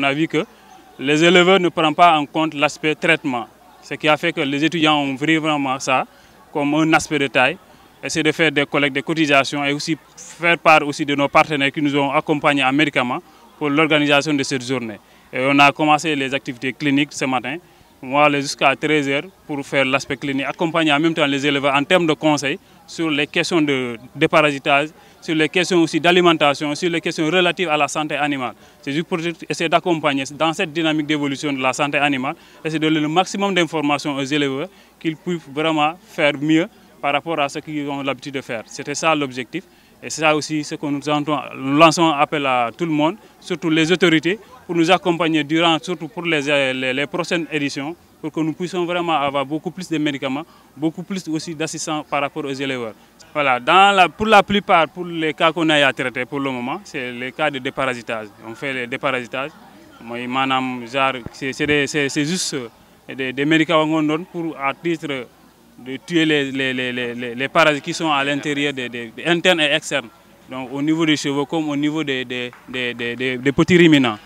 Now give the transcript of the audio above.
On a vu que les éleveurs ne prennent pas en compte l'aspect traitement, ce qui a fait que les étudiants ont vraiment ça comme un aspect de taille. Essayer de faire des collectes, des cotisations et aussi faire part aussi de nos partenaires qui nous ont accompagnés en médicaments pour l'organisation de cette journée. Et on a commencé les activités cliniques ce matin, moi jusqu'à 13h pour faire l'aspect clinique, accompagner en même temps les éleveurs en termes de conseils sur les questions de déparasitage, sur les questions aussi d'alimentation, sur les questions relatives à la santé animale. C'est juste pour essayer d'accompagner dans cette dynamique d'évolution de la santé animale, essayer de donner le maximum d'informations aux éleveurs qu'ils puissent vraiment faire mieux par rapport à ce qu'ils ont l'habitude de faire. C'était ça l'objectif. Et c'est ça aussi ce que nous, nous lançons appel à tout le monde, surtout les autorités, pour nous accompagner durant, surtout pour les, les, prochaines éditions, pour que nous puissions vraiment avoir beaucoup plus de médicaments, beaucoup plus aussi d'assistants par rapport aux éleveurs. Voilà, pour la plupart, pour les cas qu'on a à traiter pour le moment, c'est les cas de déparasitage. On fait les déparasitages. C'est juste des, médicaments qu'on donne pour, à titre de tuer les, les, les, les, parasites qui sont à l'intérieur des, internes et externes. Donc au niveau des chevaux comme au niveau des, petits ruminants.